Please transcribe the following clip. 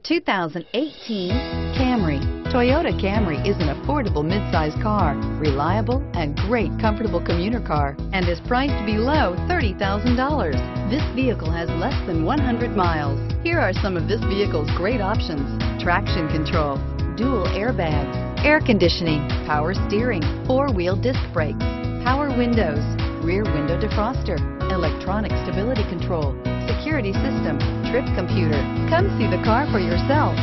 2018 Camry. Toyota Camry is an affordable midsize car, reliable and great comfortable commuter car, and is priced below $30,000. This vehicle has less than 100 miles. Here are some of this vehicle's great options. Traction control, dual airbags, air conditioning, power steering, four-wheel disc brakes, power windows, rear window defroster, electronic stability control, security system, trip computer. Come see the car for yourself.